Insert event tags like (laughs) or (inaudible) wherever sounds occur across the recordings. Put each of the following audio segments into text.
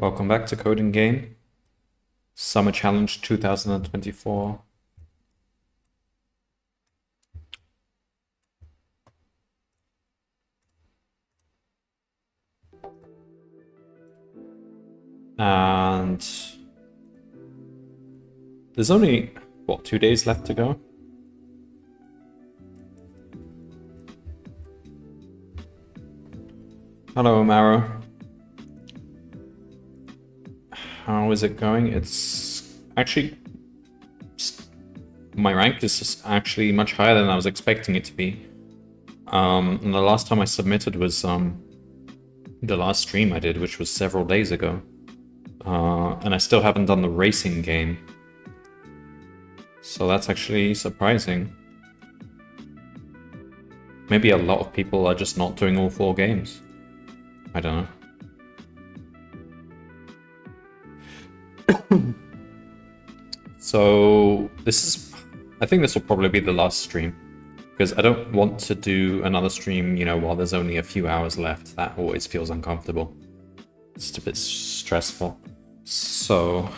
Welcome back to CodinGame. Summer Challenge 2024. And there's only, what, two days left to go? Hello, Amaro. How is it going? It's actually... My rank is actually much higher than I was expecting it to be. Um, and the last time I submitted was um, the last stream I did, which was several days ago. Uh, and I still haven't done the racing game. So that's actually surprising. Maybe a lot of people are just not doing all four games. I don't know. So this is, I think this will probably be the last stream because I don't want to do another stream, you know, while there's only a few hours left. That always feels uncomfortable. It's a bit stressful. So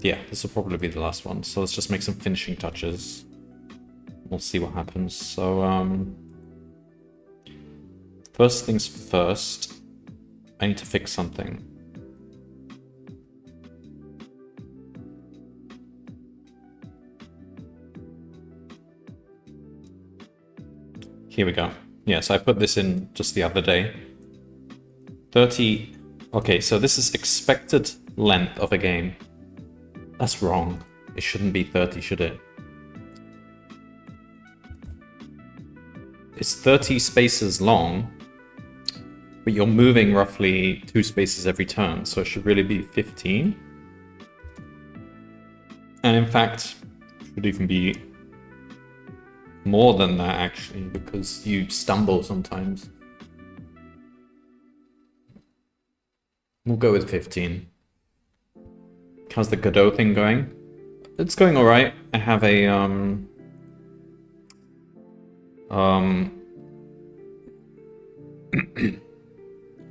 yeah, this will probably be the last one. So let's just make some finishing touches. We'll see what happens. So um, first things first, I need to fix something. Here we go. Yeah, so I put this in just the other day. 30... Okay, so this is expected length of a game. That's wrong. It shouldn't be 30, should it? It's 30 spaces long, but you're moving roughly two spaces every turn, so it should really be 15. And in fact, it should even be more than that actually, because you stumble sometimes. We'll go with 15. How's the Godot thing going? It's going alright. I have a, um... Um... (clears throat)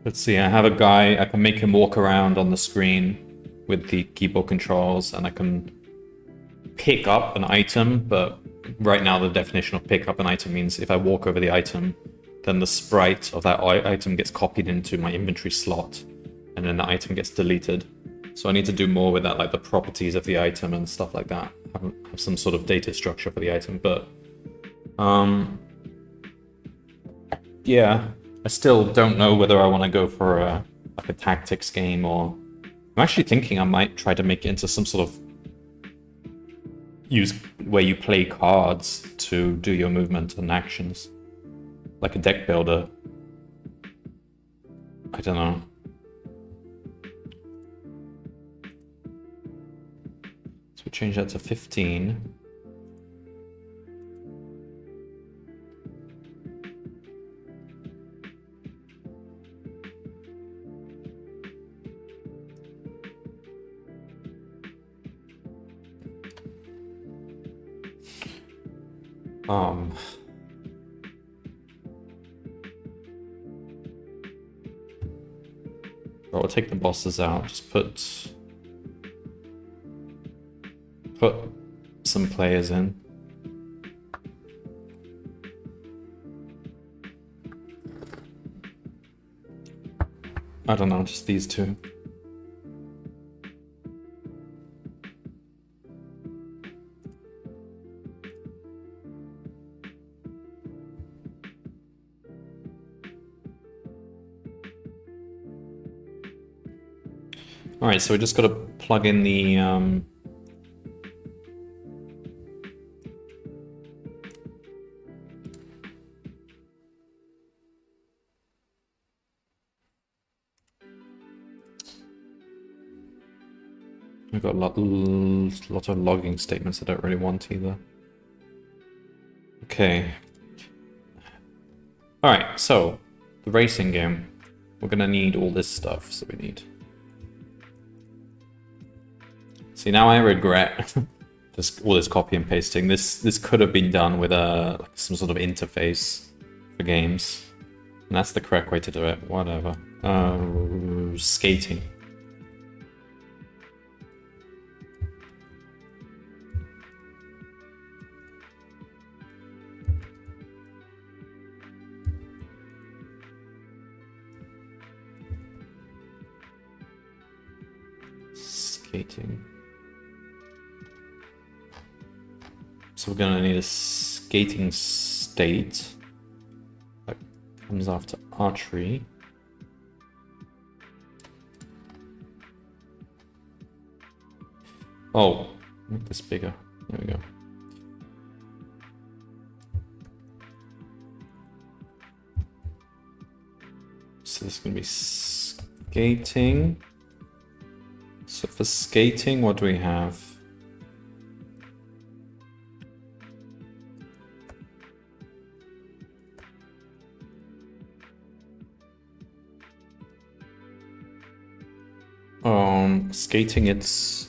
Let's see, I have a guy, I can make him walk around on the screen with the keyboard controls, and I can pick up an item, but right now the definition of pick up an item means if I walk over the item, then the sprite of that item gets copied into my inventory slot, and then the item gets deleted. So I need to do more with that, like the properties of the item and stuff like that. Have, have some sort of data structure for the item, but um, yeah, I still don't know whether I want to go for a like a tactics game or I'm actually thinking I might try to make it into some sort of use where you play cards to do your movement and actions, like a deck builder. I don't know. So we change that to 15. Um, I'll take the bosses out. Just put put some players in. I don't know, just these two. All right, so we just got to plug in the um, We've got a lot, lot of logging statements I don't really want either. Okay. Alright, so, the racing game. We're gonna need all this stuff, so we need See, now I regret (laughs) just all this copy and pasting. This this could have been done with a some sort of interface for games. And that's the correct way to do it. Whatever. Uh, skating. We're gonna need a skating state that comes after archery. Oh, make this bigger. There we go. So this is to be skating. So for skating, what do we have? Skating, it's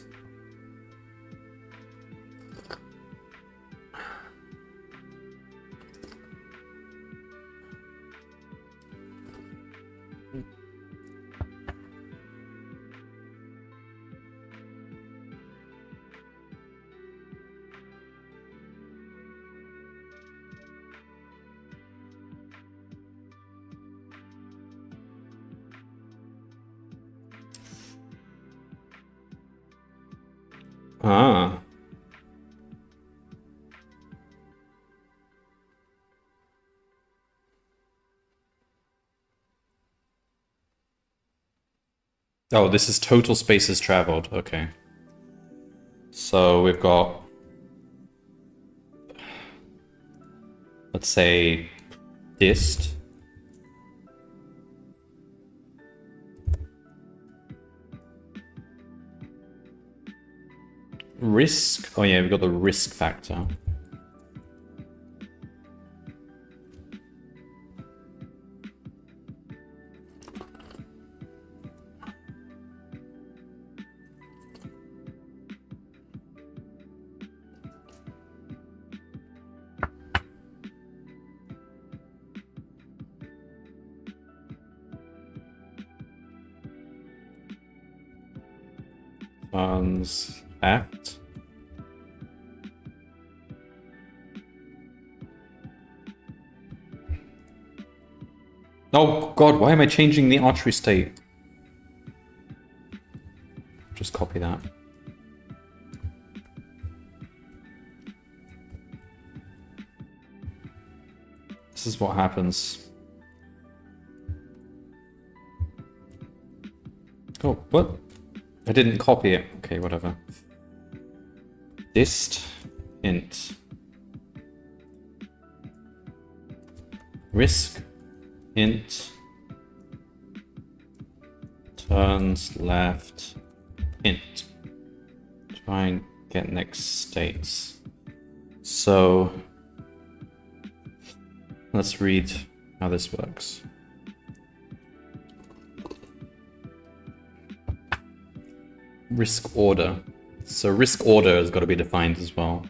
Oh, this is total spaces traveled. Okay. So we've got, let's say, dist. Risk. Oh yeah, we've got the risk factor. Left. Oh god, why am I changing the archery state? Just copy that. This is what happens. Oh, what? I didn't copy it. Okay, whatever. Dist int risk int turns left int. Try and get next states. So let's read how this works. Risk order. So risk order has got to be defined as well.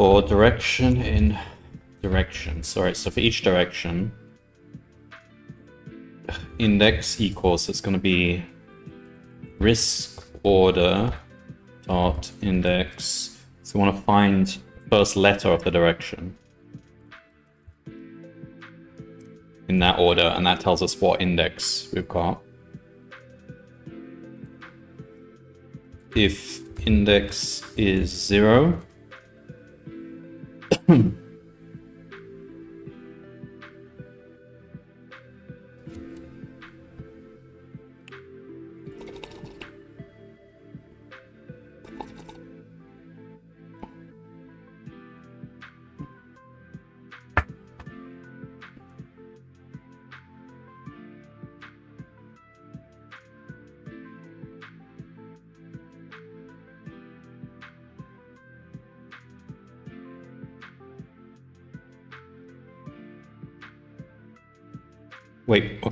For direction in directions. Alright, so for each direction, index equals, it's going to be risk order dot index. So we want to find first letter of the direction in that order, and that tells us what index we've got. If index is zero,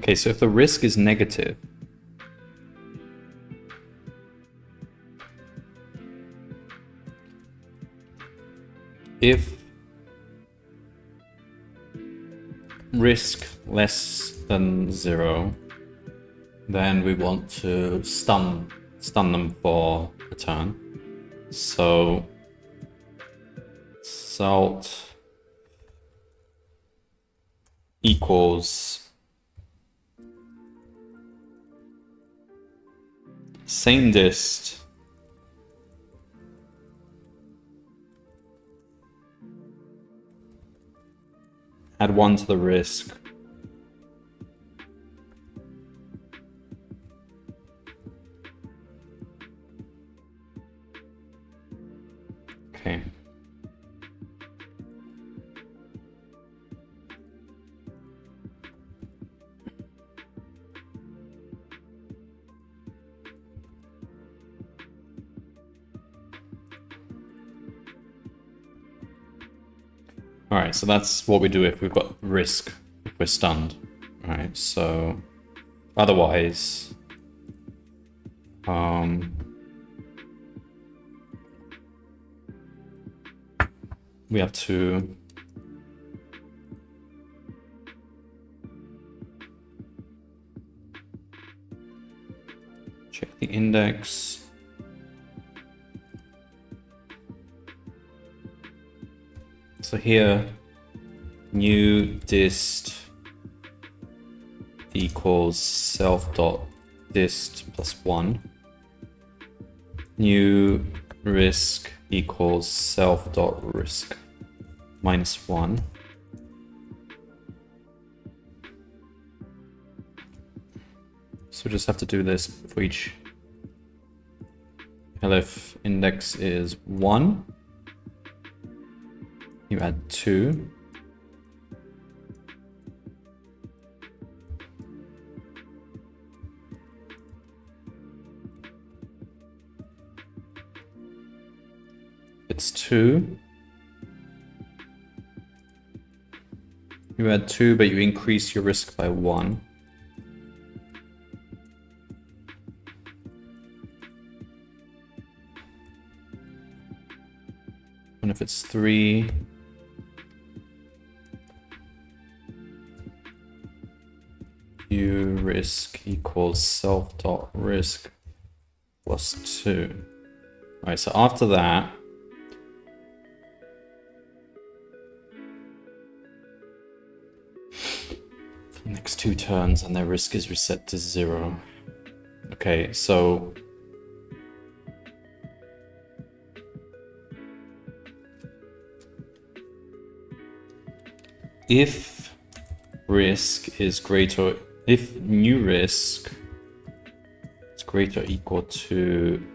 okay, so if the risk is negative, if risk less than zero, then we want to stun stun them for a turn. So salt equals same dist. Add one to the risk Alright, so that's what we do if we've got risk, if we're stunned. Alright, so otherwise, um, we have to check the index. So here, new dist equals self dot dist plus one. New risk equals self dot risk minus one. So we just have to do this for each elif index is one. You add two. It's two. You add two, but you increase your risk by one. And if it's three, u risk equals self dot risk plus two. All right, so after that, next two turns, and their risk is reset to zero. Okay, so if risk is greater, if new risk is greater or equal to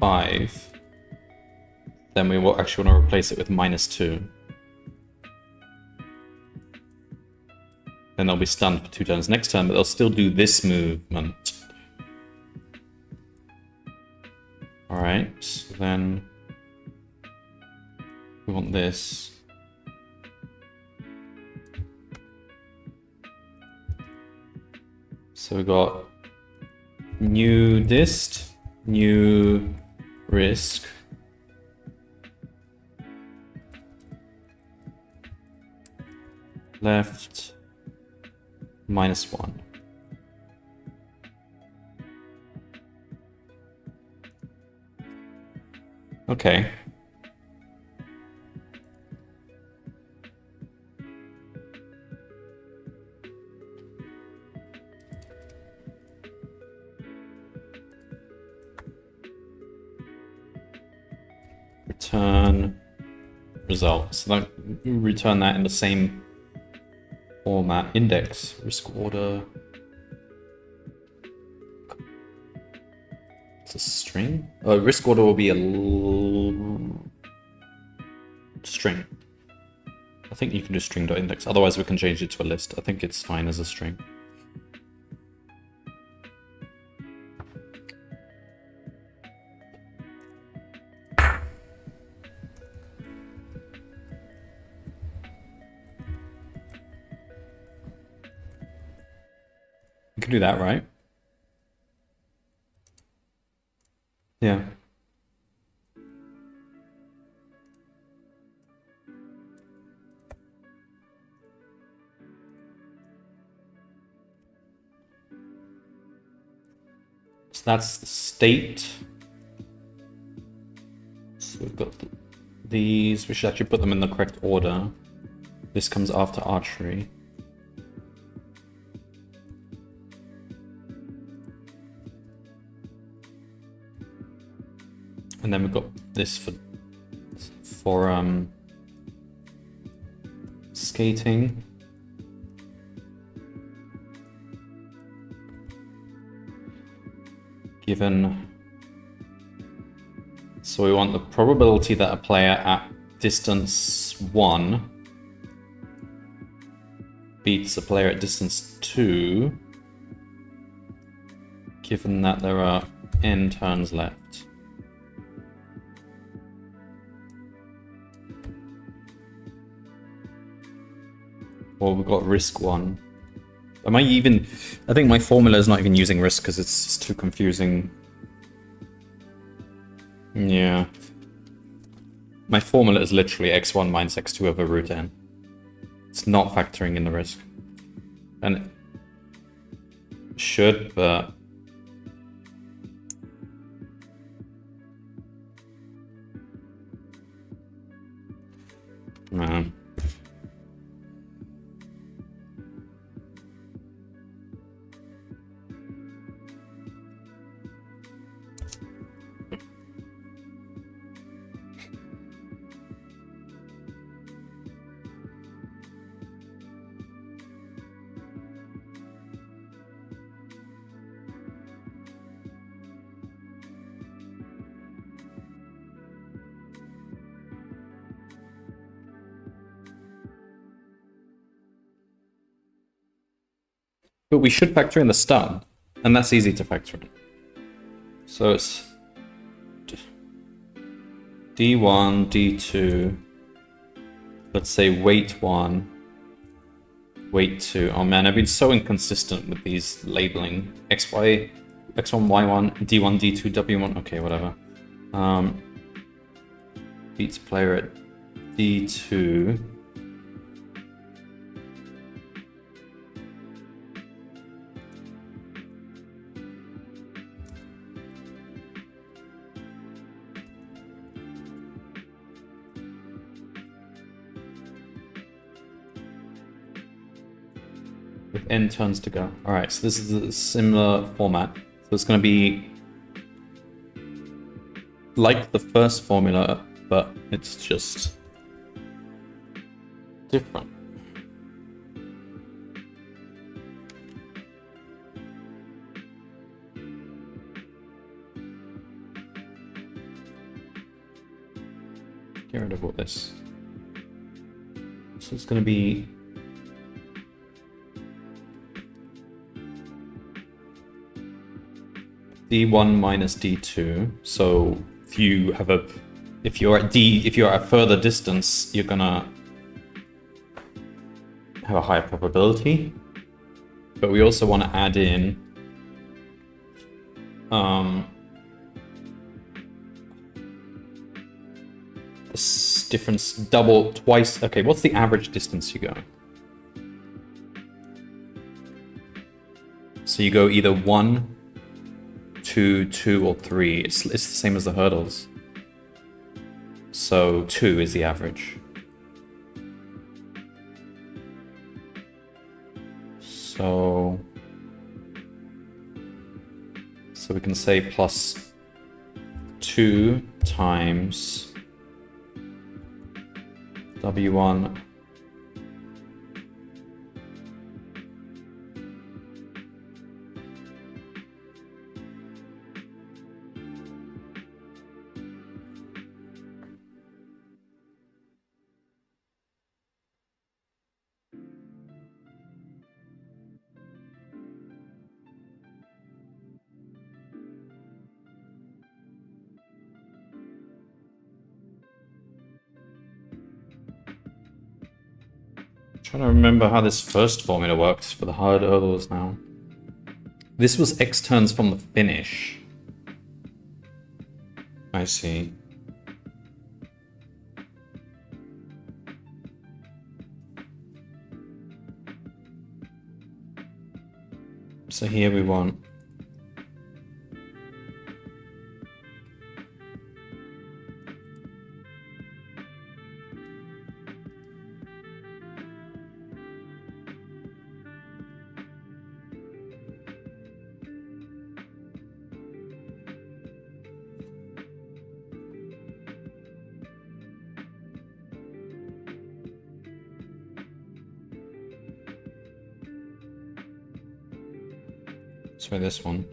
5, then we will actually want to replace it with minus 2. Then they'll be stunned for two turns next turn, but they'll still do this movement. Alright, so then we want this. So we got new dist, new risk. Left minus one. Okay. Result. So that return that in the same format. Index, risk order. It's a string. Oh, risk order will be a string. I think you can do string.index. Otherwise, we can change it to a list. I think it's fine as a string. Do that, right? Yeah. So that's the state. So we've got th these. We should actually put them in the correct order. This comes after archery. And then we've got this for for um skating. Given so we want the probability that a player at distance 1 beats a player at distance 2 given that there are n turns left. Got risk one. Am I even... I think my formula is not even using risk because it's just too confusing. Yeah. My formula is literally x1 minus x2 over root n. It's not factoring in the risk. And it should, but... we should factor in the stun, and that's easy to factor in. So it's D1, D2, let's say weight 1, weight 2. Oh man, I've been so inconsistent with these labeling. XY, X1, Y1, D1, D2, W1, okay, whatever. Um, beats player at D2. With n turns to go. All right, so this is a similar format. So it's going to be like the first formula, but it's just different. Get rid of all this. So it's going to be d1 minus d2. So if you have a, if you're at d, if you're at further distance, you're gonna have a higher probability. But we also want to add in um, this difference double twice. Okay, what's the average distance you go? So you go either one two, two, or three. It's, it's the same as the hurdles. So two is the average. So, so we can say plus two times W1 trying to remember how this first formula works for the hard hurdles now. This was X turns from the finish. I see. So here we want this one.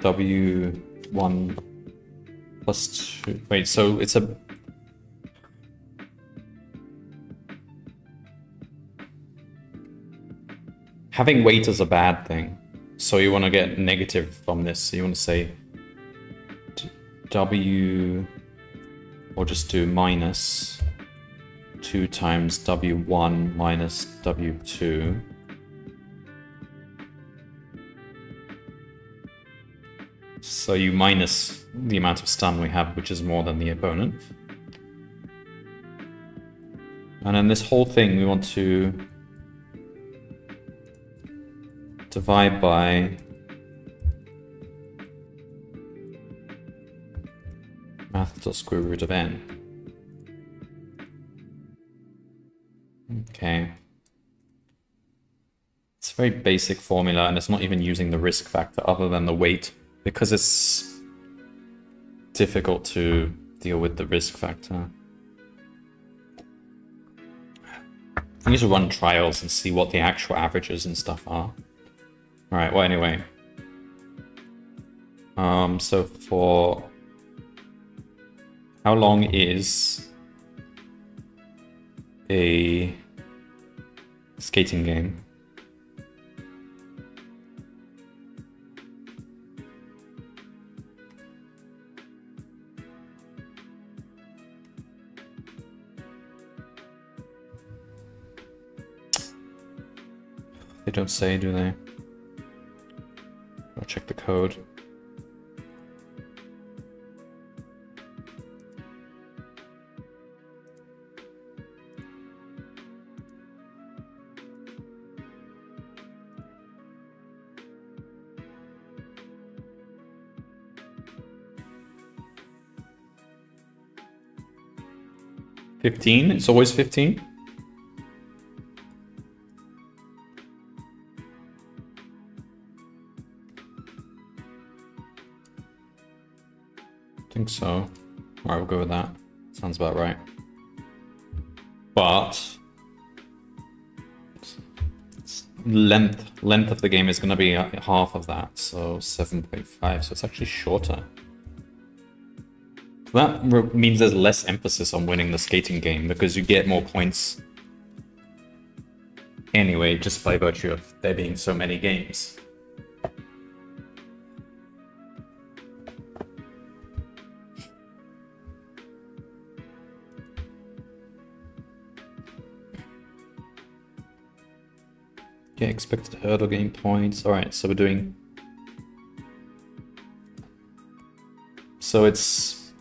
W1 plus 2. Wait, so it's a... Having weight is a bad thing. So you want to get negative from this. So you want to say W... Or just do minus 2 times W1 minus W2. So you minus the amount of stun we have, which is more than the opponent. And then this whole thing we want to divide by math to square root of n. Okay. It's a very basic formula and it's not even using the risk factor other than the weight because it's difficult to deal with the risk factor. We need to run trials and see what the actual averages and stuff are. Alright, well anyway. Um, so for how long is a skating game? Don't say, do they? I'll check the code. Fifteen? It's always fifteen? So. Alright, we'll go with that. Sounds about right. But length length of the game is going to be half of that, so 7.5, so it's actually shorter. That means there's less emphasis on winning the skating game because you get more points anyway, just by virtue of there being so many games. Expected hurdle gain points. Alright, so we're doing... So it's...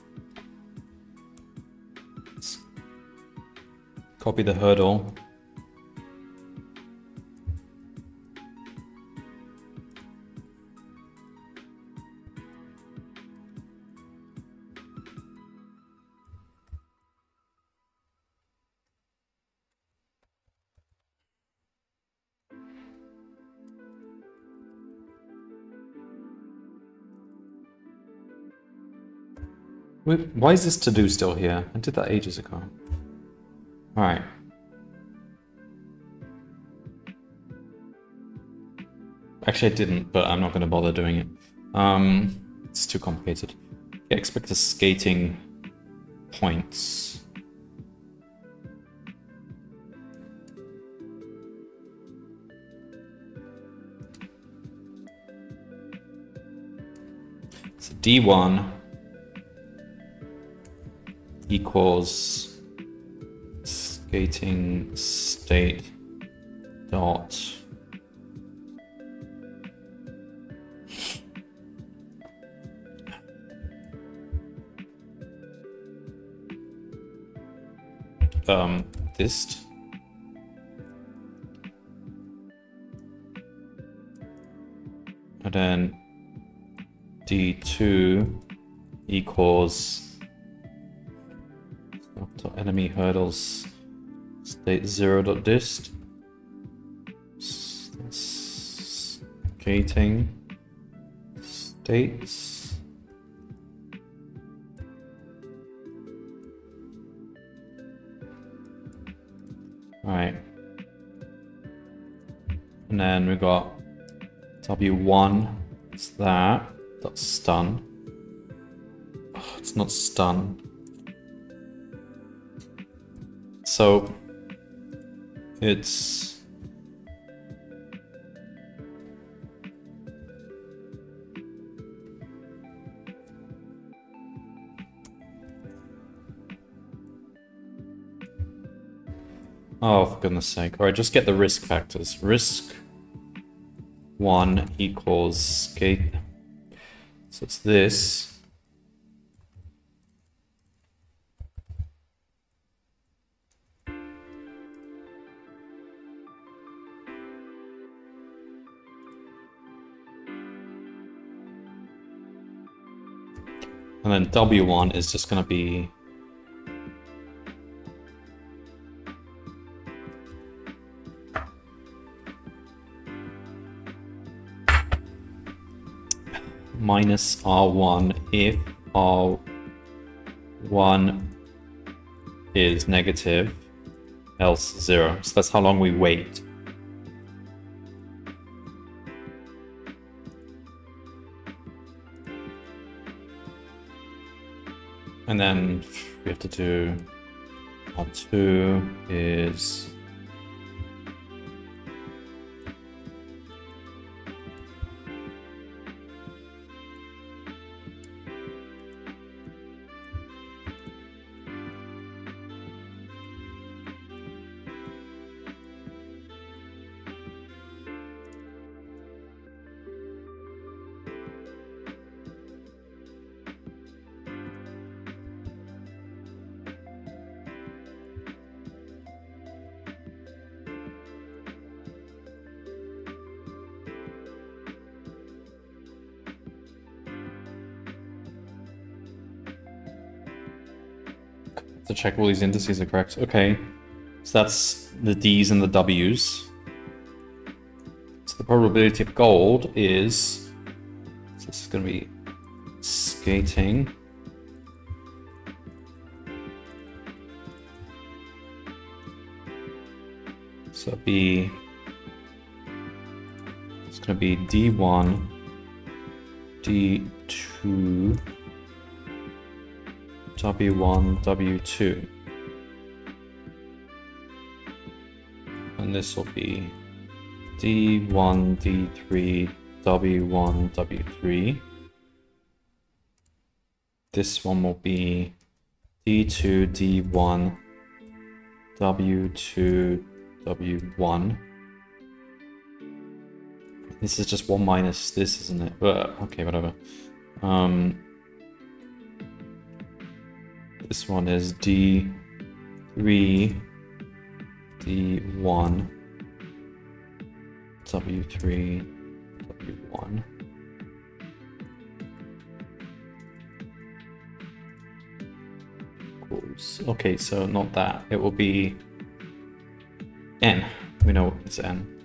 Let's copy the hurdle. Why is this to do still here? I did that ages ago. Alright. Actually, I didn't, but I'm not going to bother doing it. Um, it's too complicated. Expect the skating points. So D1 equals skating state dot um dist. And then d2 equals enemy hurdles state 0 dot dist. Skating. States. All right and then we got w1 it's that. That's stun. Oh, it's not stun so it's Oh, for goodness sake. Alright, just get the risk factors. Risk 1 equals skate. So it's this. And then W1 is just going to be minus R1 if R1 is negative, else zero. So that's how long we wait. And then we have to do R2 is check all these indices are correct. Okay, so that's the D's and the W's. So the probability of gold is, so this is going to be skating. So be, it's going to be D1, D2, W1, W2. And this will be D1, D3, W1, W3. This one will be D2, D1, W2, W1. This is just one minus this, isn't it? But okay, whatever. Um, this one is D3, D1, W3, W1. Equals. Okay, so not that. It will be N. We know it's N.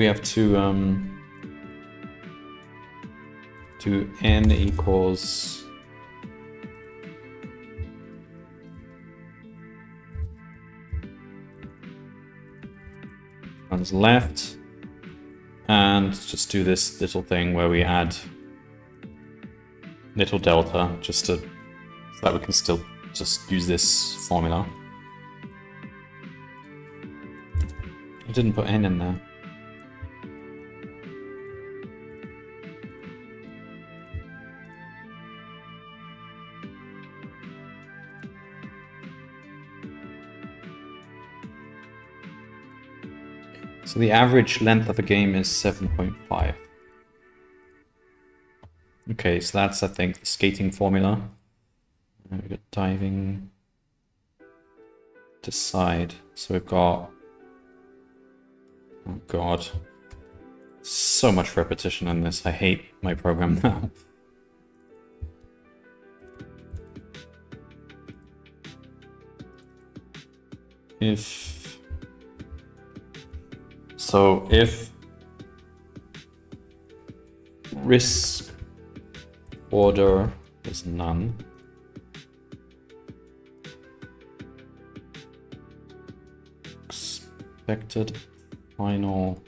we have to um, do n equals one's left and just do this little thing where we add little delta just to so that we can still just use this formula. I didn't put n in there. The average length of a game is 7.5. Okay, so that's, I think, the skating formula. We've got diving, decide. So we've got, oh god, so much repetition in this. I hate my program (laughs) now. if so if risk order is none, expected final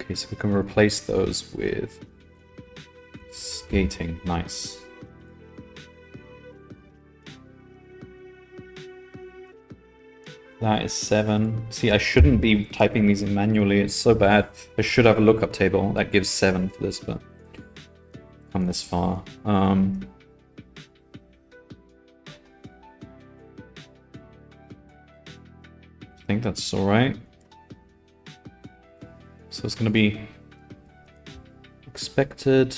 Okay, so we can replace those with skating. Nice. That is seven. See, I shouldn't be typing these in manually. It's so bad. I should have a lookup table that gives seven for this, but come this far. Um, I think that's all right. So it's going to be expected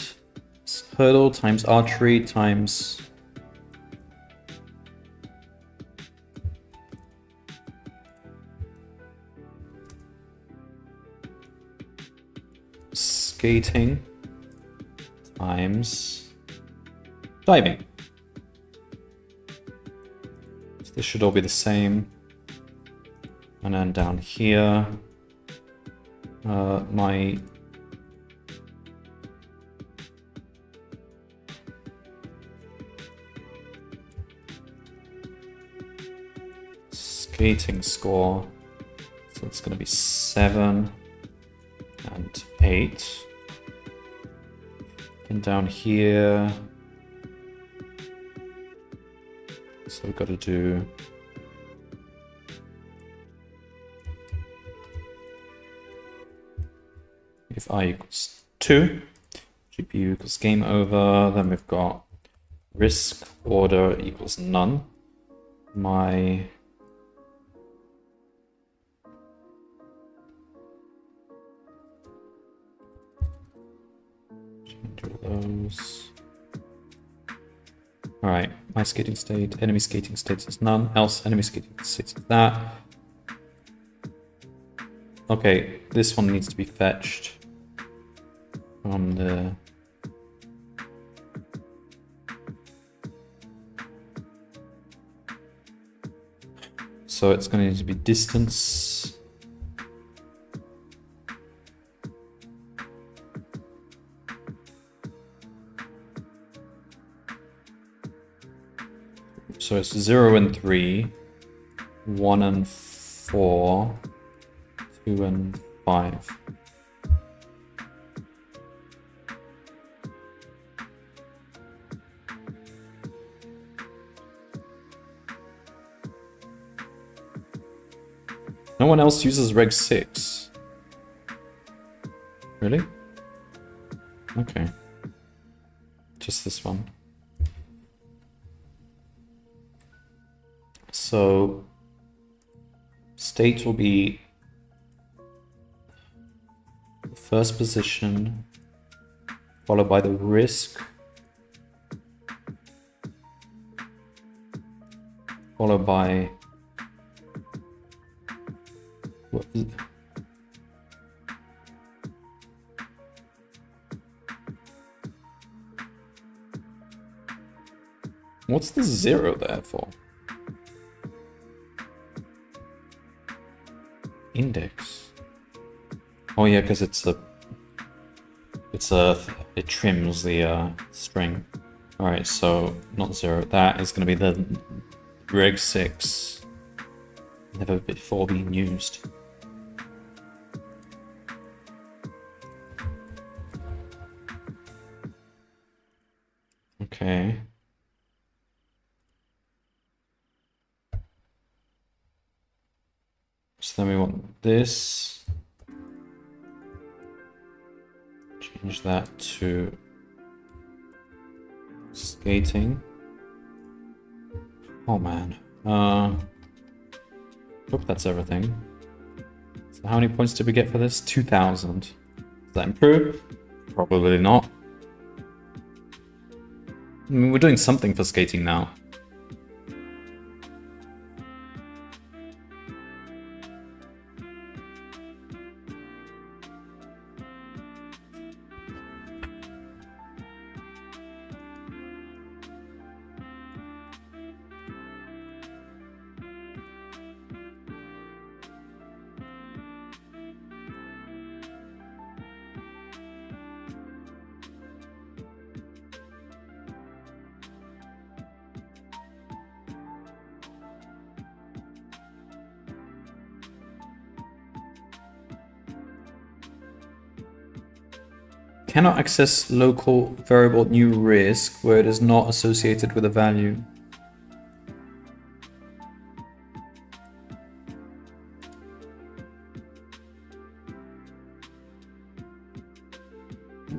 hurdle times archery times skating times diving. So this should all be the same. And then down here, uh, my skating score. So it's going to be 7 and 8. And down here... So we've got to do... If i equals 2, GPU equals game over, then we've got risk order equals none. My those. Alright, my skating state, enemy skating state is none, else enemy skating state is that. Okay, this one needs to be fetched from the... So it's going to need to be distance So it's 0 and 3, 1 and 4, 2 and 5. No one else uses Reg 6. Really? Okay. Just this one. So state will be the first position followed by the risk followed by? What's the zero there for? Index. Oh yeah, because it's a, it's a, it trims the uh, string. Alright, so not zero. That is going to be the Reg 6. Never before being used. This. Change that to skating. Oh man. Uh, hope that's everything. So how many points did we get for this? 2,000. Does that improve? Probably not. I mean, we're doing something for skating now. Cannot access local variable new risk where it is not associated with a value.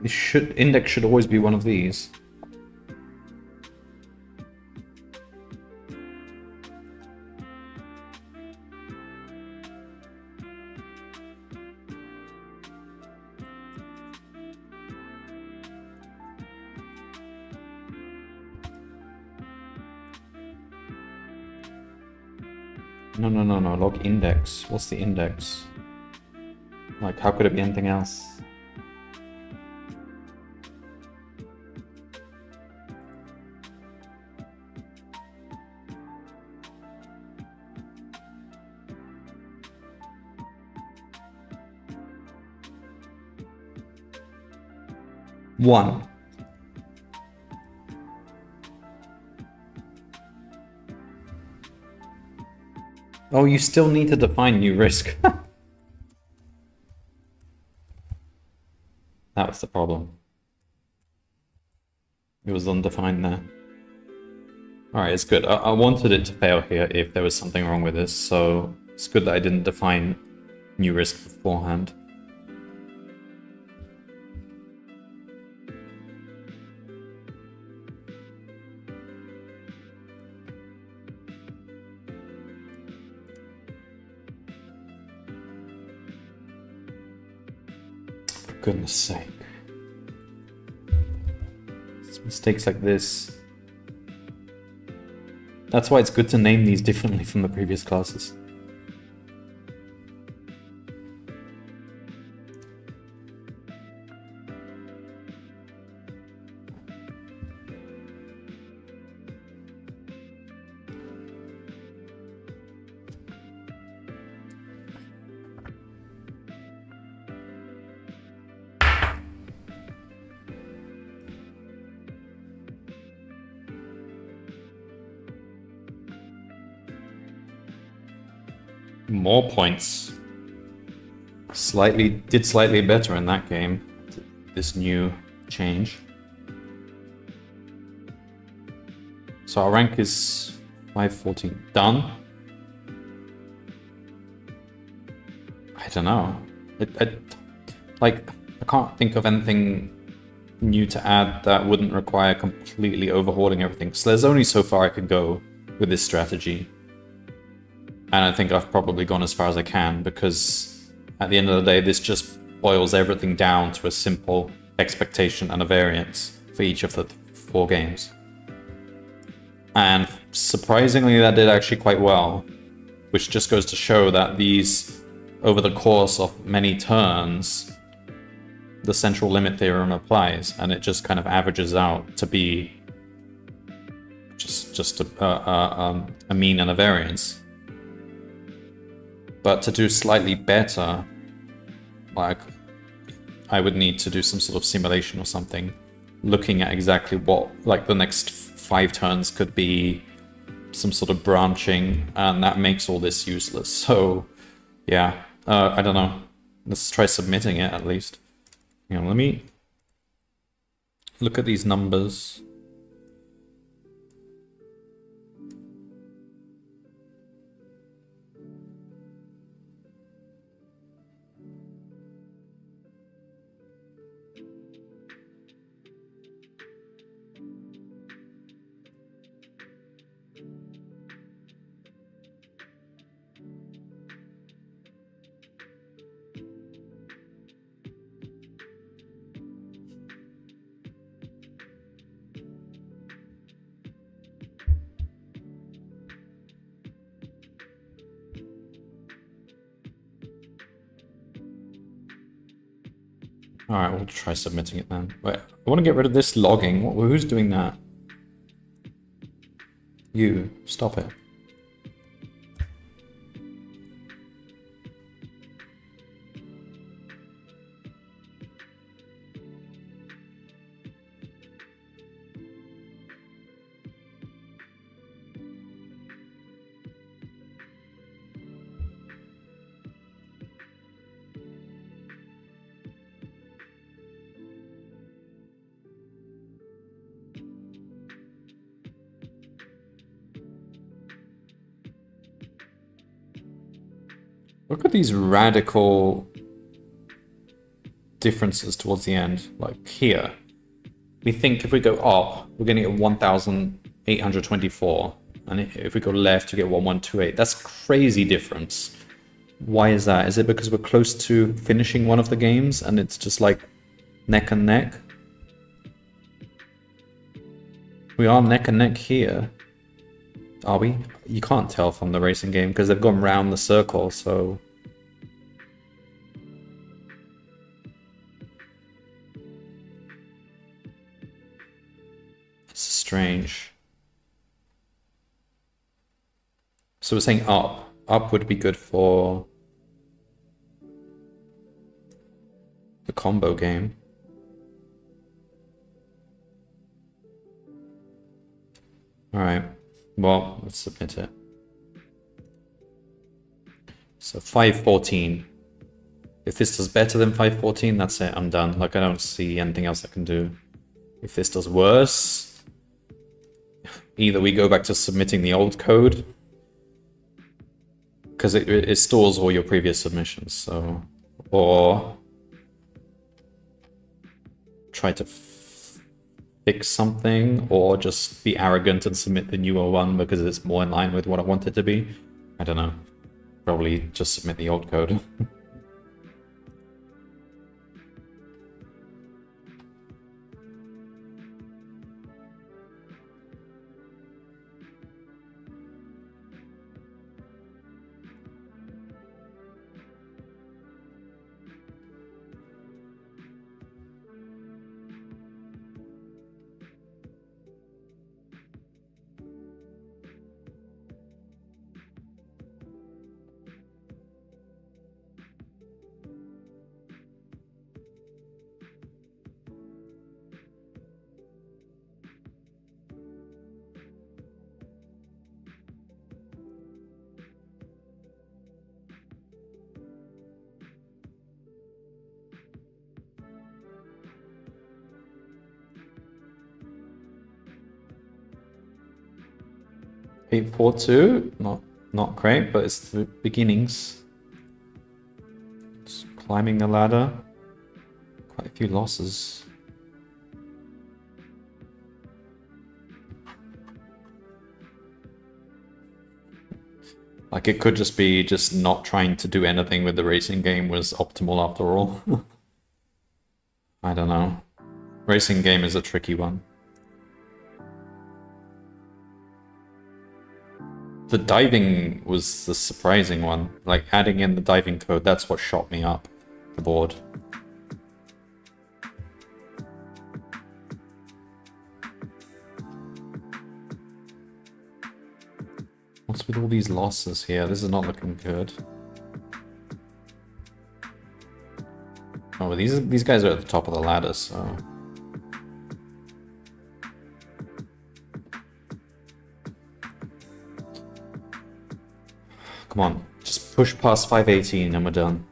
It should index should always be one of these. What's the index? Like, how could it be anything else? One. Oh, you still need to define new risk. (laughs) that was the problem. It was undefined there. Alright, it's good. I, I, wanted it to fail here if there was something wrong with this, so it's good that I didn't define new risk beforehand. Goodness sake. It's mistakes like this. That's why it's good to name these differently from the previous classes. Points. Slightly did slightly better in that game. This new change. So our rank is 514. Done. I don't know. It, it, like, I can't think of anything new to add that wouldn't require completely overhauling everything. So there's only so far I could go with this strategy. And I think I've probably gone as far as I can because at the end of the day, this just boils everything down to a simple expectation and a variance for each of the four games. And surprisingly, that did actually quite well, which just goes to show that these, over the course of many turns, the central limit theorem applies, and it just kind of averages out to be just just a, a, a, um, a mean and a variance. But to do slightly better, like I would need to do some sort of simulation or something looking at exactly what like the next five turns could be some sort of branching, and that makes all this useless. (laughs) So, yeah, uh, I don't know. Let's try submitting it at least. You know, let me look at these numbers. Alright, we'll try submitting it then. Wait, I want to get rid of this logging. Who's doing that? You. Stop it. These radical differences towards the end. Like here, we think if we go up, we're going to get 1,824. And if we go left, you get 1128. That's crazy difference. Why is that? Is it because we're close to finishing one of the games and it's just like neck and neck? We are neck and neck here. Are we? You can't tell from the racing game because they've gone round the circle, so... So we're saying up. Up would be good for... The combo game. Alright. Well, let's submit it. So 514. If this does better than 514, that's it, I'm done. Like, I don't see anything else I can do. If this does worse, (laughs) either we go back to submitting the old code, because it, it stores all your previous submissions, so... Or... Try to fix something or just be arrogant and submit the newer one because it's more in line with what I want it to be. I don't know. Probably just submit the old code. (laughs) 842, not not great, but it's the beginnings. Just climbing the ladder. Quite a few losses. Like it could just be just not trying to do anything with the racing game was optimal after all. (laughs) I don't know. Racing game is a tricky one. The diving was the surprising one. Like adding in the diving code, that's what shot me up the board. What's with all these losses here? This is not looking good. Oh, these these guys are at the top of the ladder, so Come on, just push past 518 and we're done.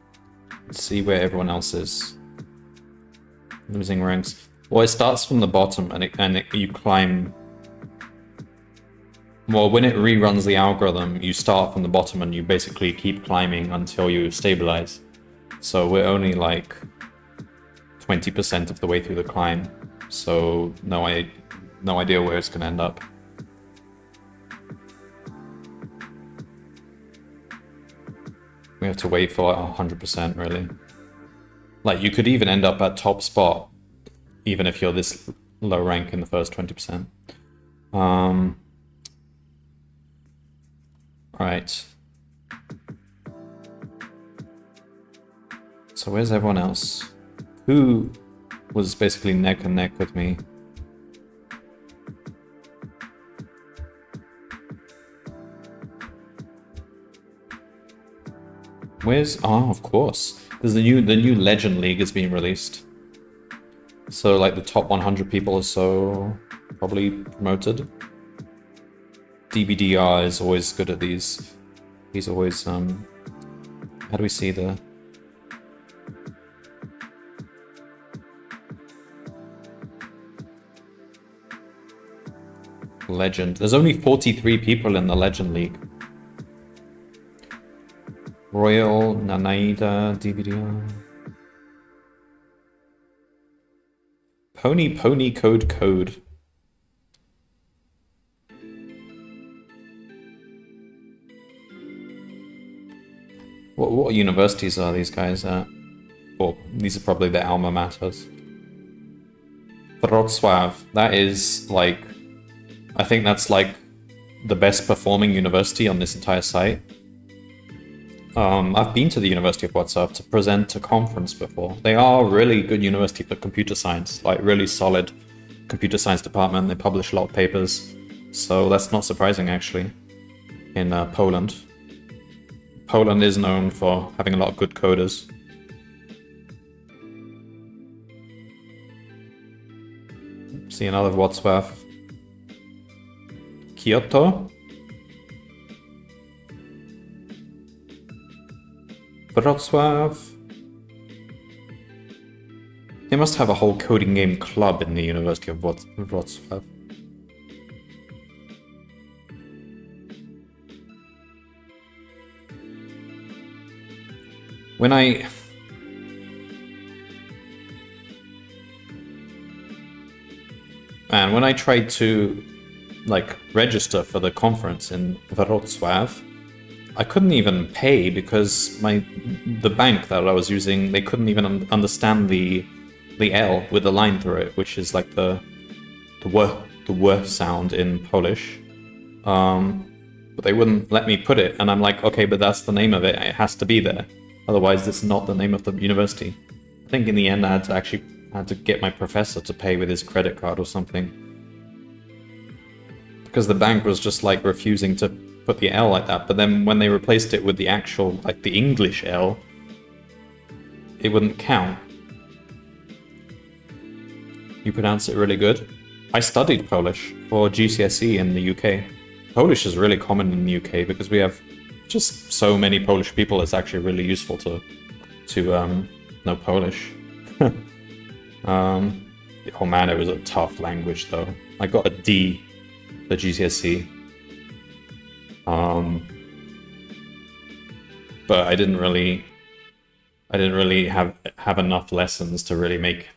Let's see where everyone else is. Losing ranks. Well, it starts from the bottom and, it, and it, you climb. Well, when it reruns the algorithm, you start from the bottom and you basically keep climbing until you stabilize. So we're only like 20% of the way through the climb. So no, I, no idea where it's going to end up. We have to wait for 100% really. Like you could even end up at top spot, even if you're this low rank in the first 20%. Um, right. So where's everyone else? Who was basically neck and neck with me? Where's oh of course. There's the new the new Legend League is being released. So like the top 100 people or so probably promoted. DBDR is always good at these. He's always um how do we see the Legend. There's only 43 people in the Legend League. Royal, Nanaida, DVD. Pony Pony Code Code. What, what universities are these guys at? Well, these are probably the alma maters. Wrocław, that is like, I think that's like the best performing university on this entire site. Um, I've been to the University of Wrocław to present a conference before. They are a really good university for computer science, like really solid computer science department. They publish a lot of papers, so that's not surprising actually. In uh, Poland, Poland is known for having a lot of good coders. See another Wrocław. Kyoto. Wrocław. They must have a whole coding game club in the University of Wrocław. When I... And when I tried to, like, register for the conference in Wrocław, I couldn't even pay because my the bank that I was using they couldn't even un understand the the L with the line through it, which is like the the w the w sound in Polish. Um, but they wouldn't let me put it, and I'm like, okay, but that's the name of it. It has to be there. Otherwise, it's not the name of the university. I think in the end, I had to actually had to get my professor to pay with his credit card or something because the bank was just like refusing to put the L like that, but then when they replaced it with the actual, like the English L, it wouldn't count. You pronounce it really good. I studied Polish for GCSE in the UK. Polish is really common in the UK because we have just so many Polish people. It's actually really useful to to um, know Polish. (laughs) um, oh man, it was a tough language though. I got a D for GCSE. Um, but I didn't really, I didn't really have have enough lessons to really make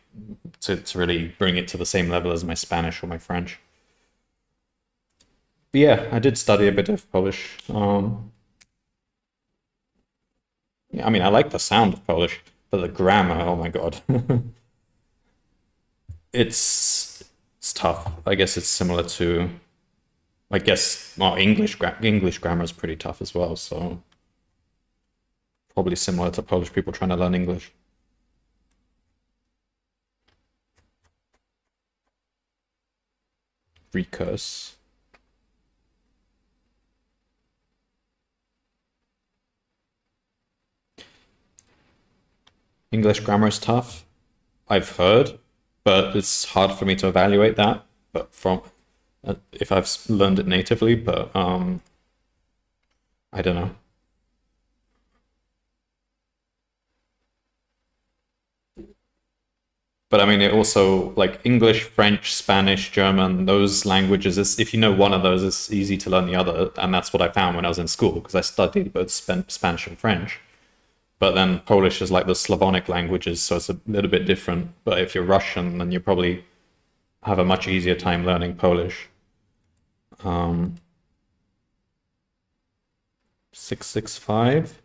to to really bring it to the same level as my Spanish or my French. But yeah, I did study a bit of Polish. Um, yeah, I mean, I like the sound of Polish, but the grammar, oh my god. (laughs) it's it's tough. I guess it's similar to I guess well, English gra English grammar is pretty tough as well, so probably similar to Polish people trying to learn English. Recurse. English grammar is tough. I've heard, but it's hard for me to evaluate that. But from uh, if I've learned it natively, but um, I don't know. But I mean, it also like English, French, Spanish, German, those languages. If you know one of those, it's easy to learn the other, and that's what I found when I was in school because I studied both Spanish and French. But then Polish is like the Slavonic languages, so it's a little bit different. But if you're Russian, then you're probably have a much easier time learning Polish. Um, six six five.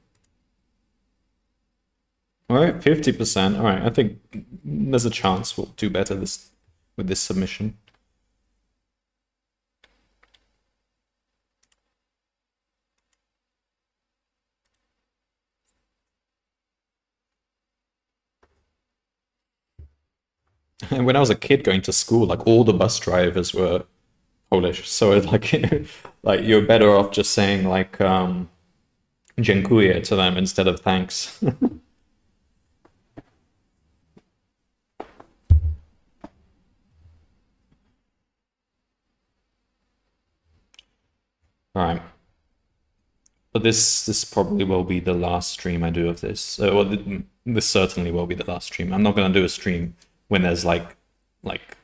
All right, 50%. All right, I think there's a chance we'll do better this with this submission. And (laughs) when I was a kid going to school, like all the bus drivers were Polish. So (laughs) like, you know, like you're better off just saying like um, dziękuję to them instead of thanks. (laughs) All right. But this this probably will be the last stream I do of this. Uh, well, this certainly will be the last stream. I'm not going to do a stream when there's like like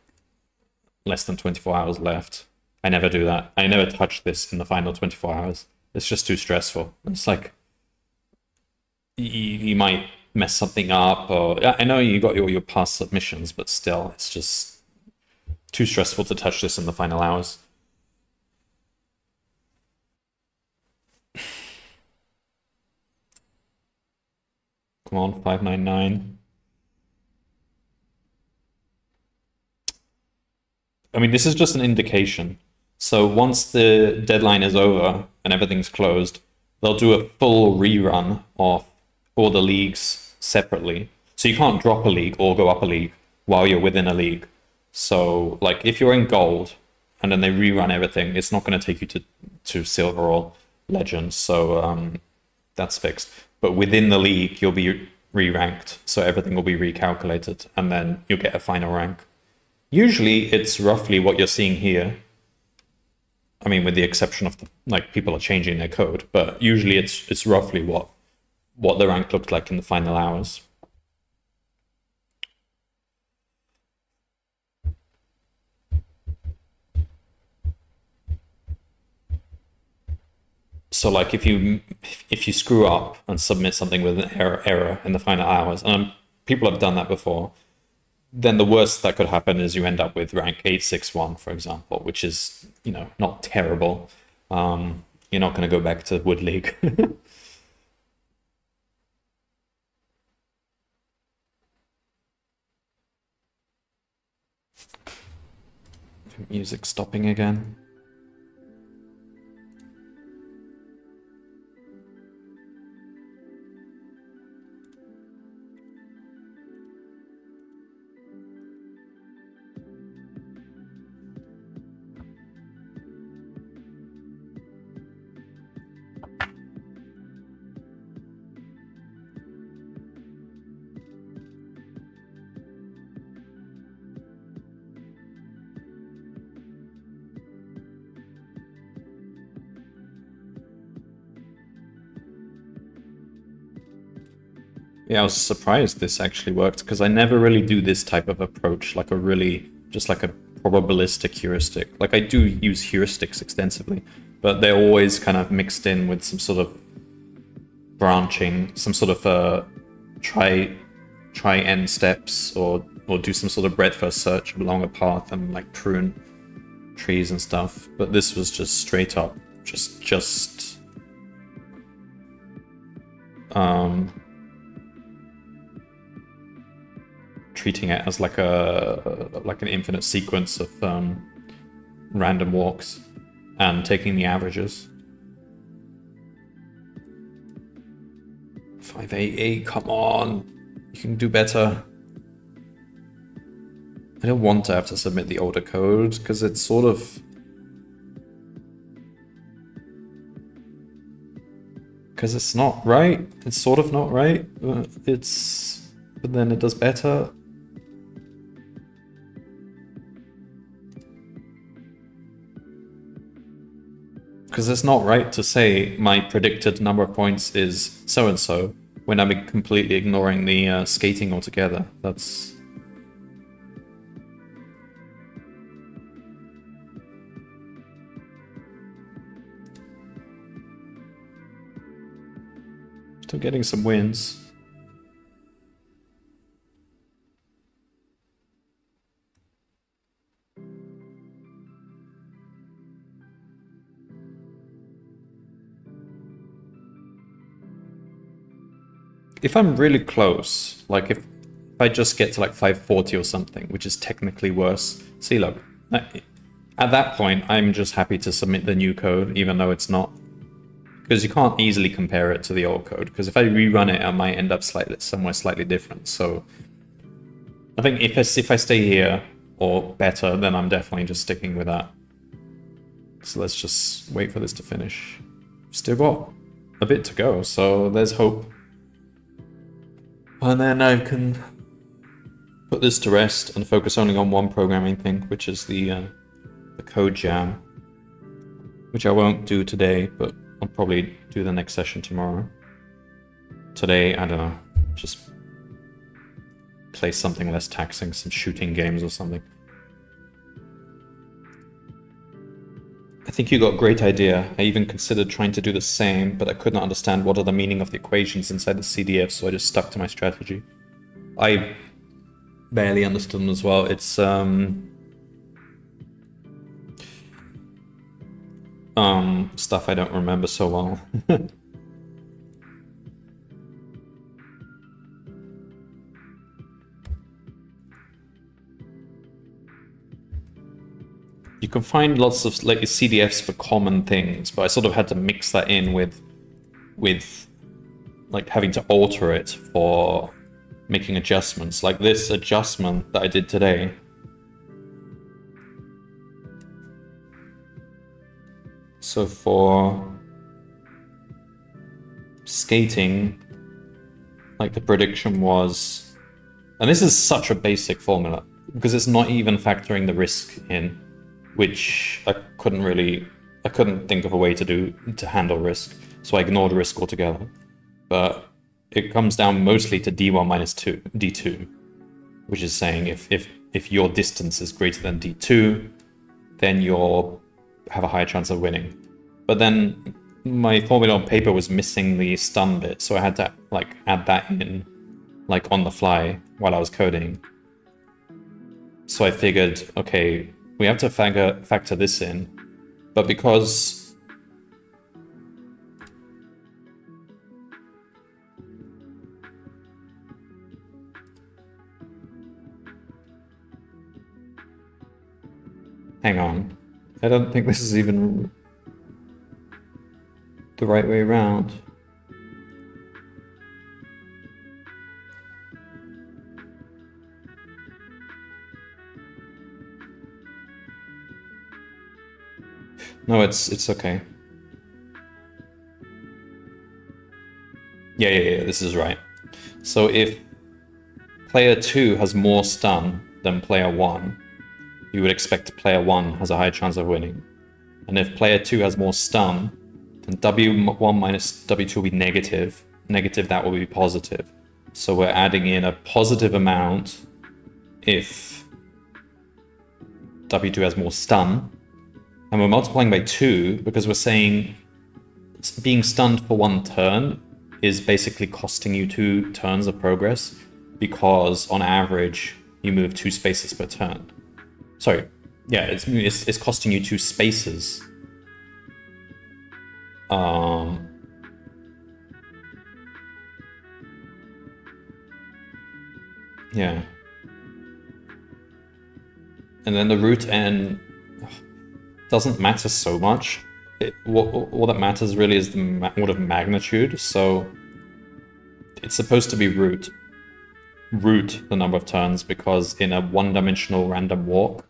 less than 24 hours left. I never do that. I never touch this in the final 24 hours. It's just too stressful. It's like you, you might mess something up, or I know you got your your past submissions, but still, it's just too stressful to touch this in the final hours. (sighs) Come on, 599. I mean, this is just an indication. So once the deadline is over and everything's closed, they'll do a full rerun of all the leagues separately. So you can't drop a league or go up a league while you're within a league. So like if you're in gold and then they rerun everything, it's not going to take you to, to silver or legends. So um, that's fixed but within the league you'll be re-ranked so everything will be recalculated and then you'll get a final rank usually it's roughly what you're seeing here. I mean with the exception of the, like people are changing their code but usually it's it's roughly what what the rank looked like in the final hours. So like if you if you screw up and submit something with an error error in the final hours, and people have done that before, then the worst that could happen is you end up with rank eight six one, for example, which is you know not terrible. Um, you're not going to go back to Wood League. (laughs) Music stopping again. Yeah, I was surprised this actually worked because I never really do this type of approach, like a really, just like a probabilistic heuristic. Like I do use heuristics extensively, but they're always kind of mixed in with some sort of branching, some sort of uh, try try n steps or or do some sort of breadth first search along a path and like prune trees and stuff. But this was just straight up, just just um treating it as like a like an infinite sequence of um, random walks and taking the averages. 588, come on. You can do better. I don't want to have to submit the older code because it's sort of because it's not right. It's sort of not right. It's but then it does better. because it's not right to say my predicted number of points is so and so when I'm completely ignoring the uh, skating altogether. That's Still getting some wins. If I'm really close, like if, if I just get to like 540 or something, which is technically worse, see, look, at that point, I'm just happy to submit the new code, even though it's not, because you can't easily compare it to the old code, because if I rerun it, I might end up slightly somewhere slightly different. So I think if I, if I stay here or better, then I'm definitely just sticking with that. So let's just wait for this to finish. Still got a bit to go, so there's hope. And then I can put this to rest and focus only on one programming thing, which is the, uh, the code jam, which I won't do today, but I'll probably do the next session tomorrow. Today, I don't know, just play something less taxing, some shooting games or something. I think you got a great idea. I even considered trying to do the same, but I could not understand what are the meaning of the equations inside the CDF, so I just stuck to my strategy. I barely understood them as well. It's um, um stuff I don't remember so well. (laughs) you can find lots of like CDFs for common things, but I sort of had to mix that in with with like having to alter it for making adjustments. Like this adjustment that I did today. So for skating, like the prediction was, and this is such a basic formula because it's not even factoring the risk in which I couldn't really, I couldn't think of a way to do to handle risk, so I ignored risk altogether. But it comes down mostly to d1 minus 2, d2, which is saying if if if your distance is greater than d2, then you'll have a higher chance of winning. But then my formula on paper was missing the stun bit, so I had to like add that in, like on the fly while I was coding. So I figured, okay, we have to factor, factor this in. But because Hang on. I don't think this is even the right way around. No, it's it's okay. Yeah, yeah, yeah, this is right. So if player 2 has more stun than player 1, you would expect player 1 has a higher chance of winning. And if player 2 has more stun, then W1 minus W2 will be negative. Negative, that will be positive. So we're adding in a positive amount if W2 has more stun, and we're multiplying by 2 because we're saying being stunned for one turn is basically costing you two turns of progress because on average you move two spaces per turn. Sorry, yeah, it's, it's, it's costing you two spaces. Um, yeah. And then the root n doesn't matter so much. It, what, all that matters really is the ma order of magnitude, so it's supposed to be root. Root the number of turns, because in a one-dimensional random walk,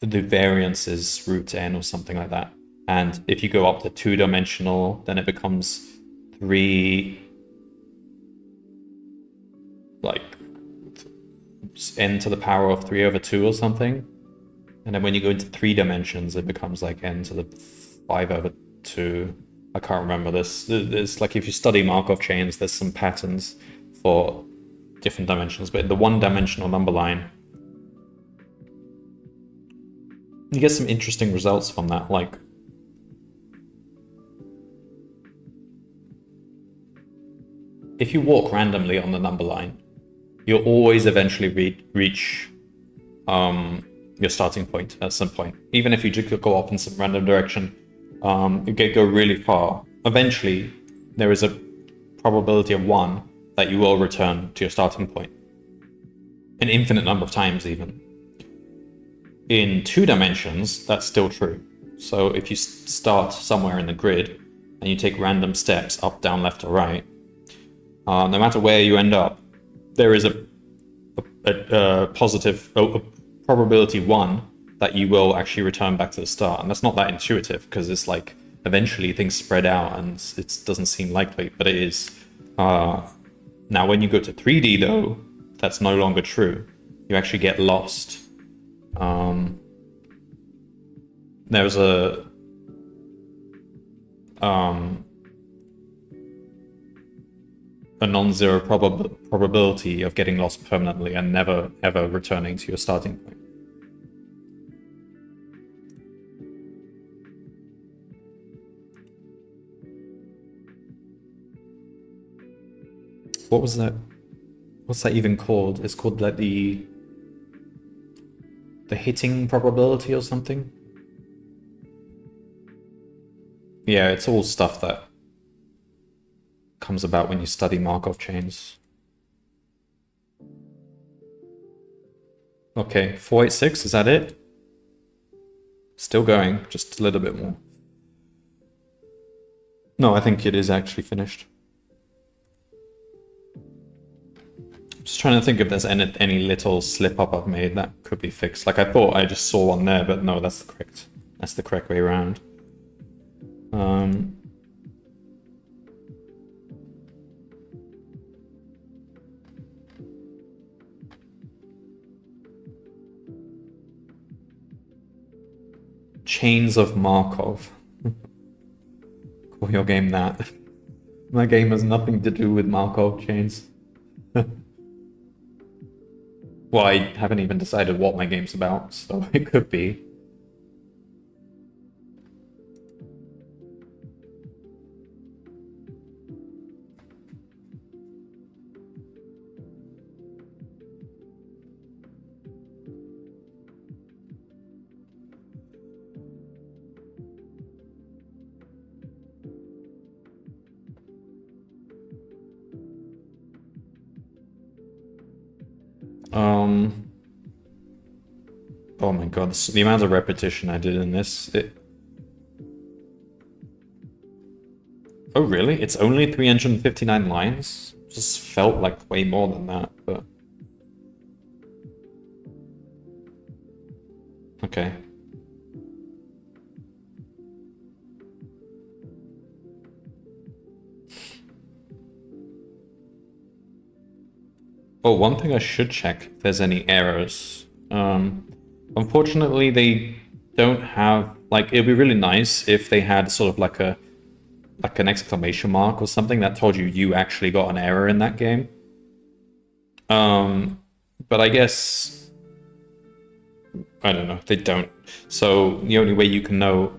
the variance is root n or something like that. And if you go up to two-dimensional, then it becomes three... like n to the power of 3 over 2 or something. And then when you go into three dimensions, it becomes like n to the 5 over 2. I can't remember this. It's like if you study Markov chains, there's some patterns for different dimensions, but the one dimensional number line, you get some interesting results from that. Like, if you walk randomly on the number line, you'll always eventually re- reach um, your starting point at some point. Even if you just go off in some random direction, um, you get go really far. Eventually, there is a probability of one that you will return to your starting point. An infinite number of times, even. In two dimensions, that's still true. So if you start somewhere in the grid and you take random steps up, down, left, or right, uh, no matter where you end up, there is a, a, a, a positive a probability one that you will actually return back to the start. And that's not that intuitive because it's like eventually things spread out and it doesn't seem likely, but it is. Uh, now, when you go to 3D, though, that's no longer true. You actually get lost. Um, there's a um, a non-zero probab probability of getting lost permanently and never ever returning to your starting point. What was that? What's that even called? It's called like the the hitting probability or something. Yeah, it's all stuff that comes about when you study Markov chains. Okay, 486, is that it? Still going, just a little bit more. No, I think it is actually finished. Just trying to think if there's any, any little slip up I've made that could be fixed. Like I thought I just saw one there, but no, that's the correct, that's the correct way around. Um, Chains of Markov. (laughs) Call your game that. (laughs) My game has nothing to do with Markov chains. Well, I haven't even decided what my game's about, so (laughs) it could be. Um. Oh my god, the amount of repetition I did in this. It... Oh really? It's only 359 lines? Just felt like way more than that, but... Okay. Oh, one thing I should check if there's any errors. Um, unfortunately, they don't have like it'd be really nice if they had sort of like a like an exclamation mark or something that told you you actually got an error in that game. Um, but I guess I don't know. They don't. So the only way you can know.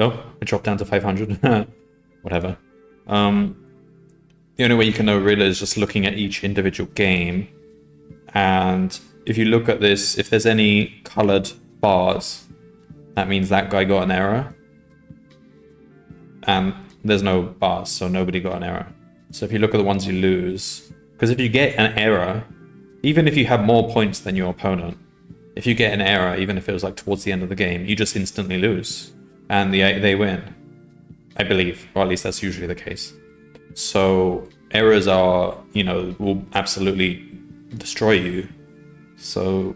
Oh, it dropped down to 500. (laughs) Whatever. Um, the only way you can know really is just looking at each individual game. And if you look at this, if there's any colored bars, that means that guy got an error. And there's no bars, so nobody got an error. So if you look at the ones you lose, because if you get an error, even if you have more points than your opponent, if you get an error, even if it was like towards the end of the game, you just instantly lose. And the, they win. I believe, or at least that's usually the case. So errors are, you know, will absolutely destroy you. So,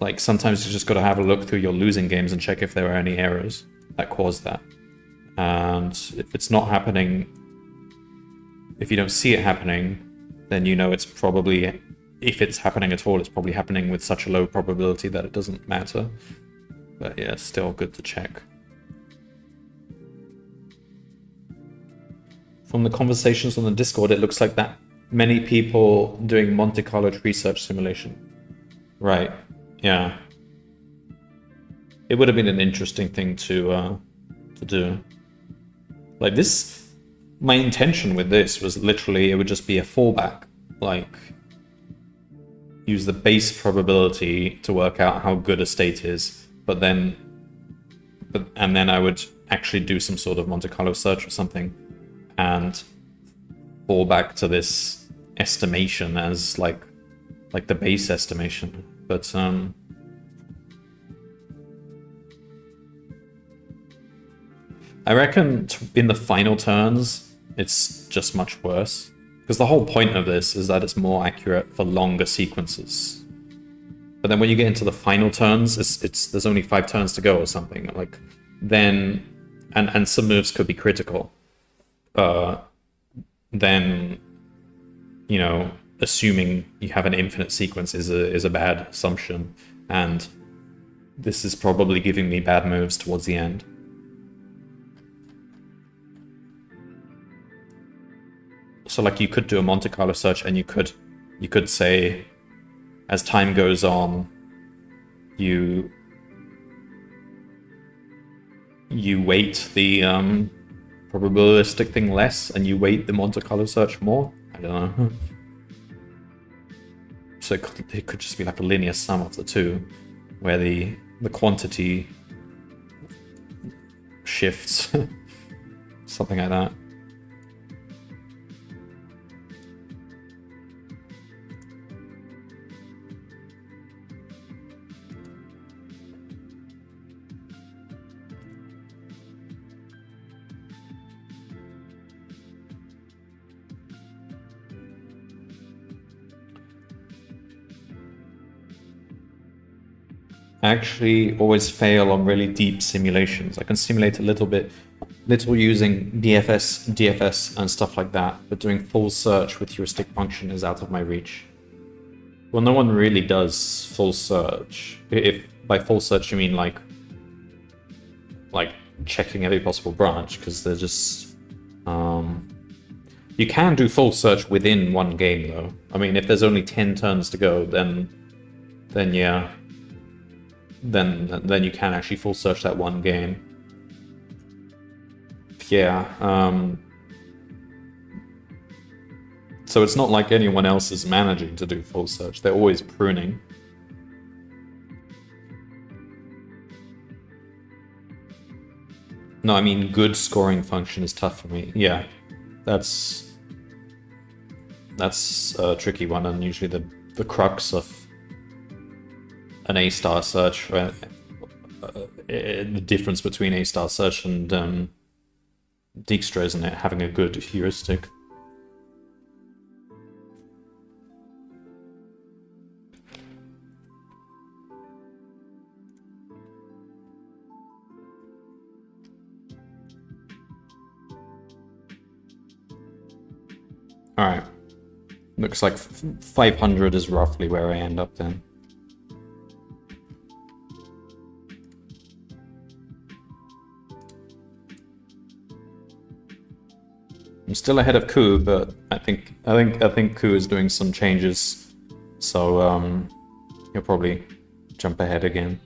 like, sometimes you just got to have a look through your losing games and check if there are any errors that caused that. And if it's not happening, if you don't see it happening, then you know it's probably, if it's happening at all, it's probably happening with such a low probability that it doesn't matter. But yeah, still good to check. From the conversations on the Discord, it looks like that many people doing Monte Carlo tree search simulation. Right. Yeah. It would have been an interesting thing to uh, to do. Like this, my intention with this was literally it would just be a fallback, like use the base probability to work out how good a state is, but then, but and then I would actually do some sort of Monte Carlo search or something, and fall back to this estimation as like like the base estimation. But um, I reckon in the final turns, it's just much worse. Because the whole point of this is that it's more accurate for longer sequences. But then when you get into the final turns, it's, it's there's only five turns to go or something. Like then, and and some moves could be critical. Uh, then, you know, assuming you have an infinite sequence is a is a bad assumption, and this is probably giving me bad moves towards the end. so like you could do a Monte Carlo search and you could you could say as time goes on you you weight the um, probabilistic thing less and you weight the Monte Carlo search more. I don't know. so it could, it could just be like a linear sum of the two where the the quantity shifts (laughs) something like that. Actually always fail on really deep simulations. I can simulate a little bit, little using DFS, DFS and stuff like that, but doing full search with heuristic function is out of my reach. Well, no one really does full search. If by full search you mean like, like checking every possible branch, because they're just, um, you can do full search within one game though. I mean, if there's only 10 turns to go, then, then yeah, then then you can actually full search that one game. Yeah. Um, so it's not like anyone else is managing to do full search. They're always pruning. No, I mean good scoring function is tough for me. Yeah, that's that's a tricky one, and usually the the crux of an A star search, uh, uh, the difference between A star search and um, Dijkstra isn't it having a good heuristic. Alright. Looks like 500 is roughly where I end up then. I'm still ahead of Ku, but I think I think I think Ku is doing some changes, so um, he'll probably jump ahead again.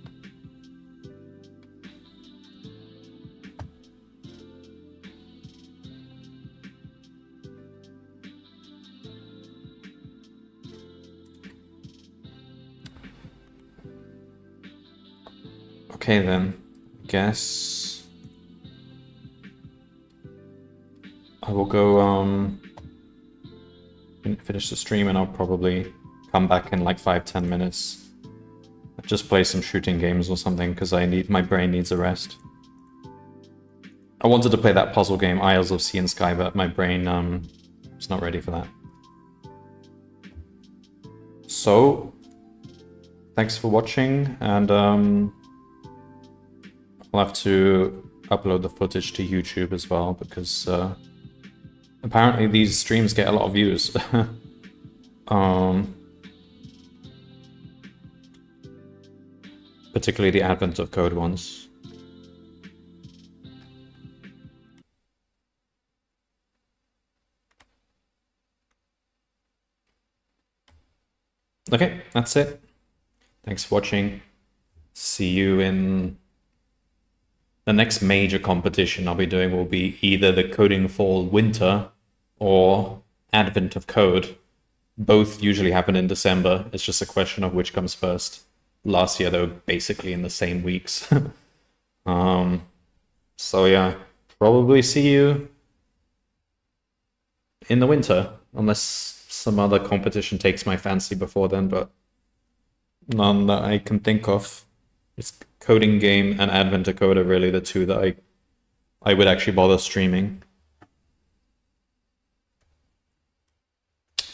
Okay then, guess I will go um, finish the stream and I'll probably come back in like five ten minutes. Just play some shooting games or something because I need my brain needs a rest. I wanted to play that puzzle game Isles of Sea and Sky, but my brain um, is not ready for that. So, thanks for watching, and um, I'll have to upload the footage to YouTube as well because uh, Apparently these streams get a lot of views. (laughs) um, particularly the advent of code ones. Okay, that's it. Thanks for watching. See you in the next major competition I'll be doing will be either the Coding Fall Winter or Advent of Code. Both usually happen in December. It's just a question of which comes first. Last year they were basically in the same weeks. (laughs) um, so yeah, probably see you in the winter, unless some other competition takes my fancy before then, but none that I can think of. It's CodinGame and Advent are really the two that I I would actually bother streaming.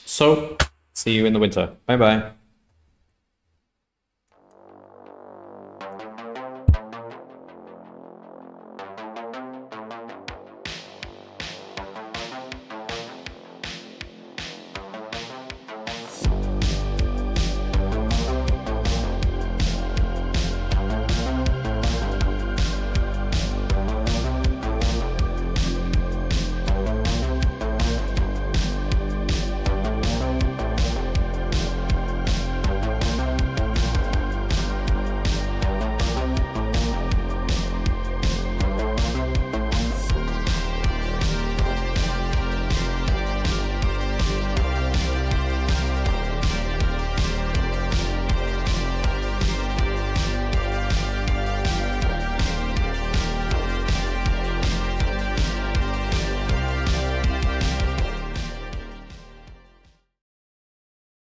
So, see you in the winter. Bye bye.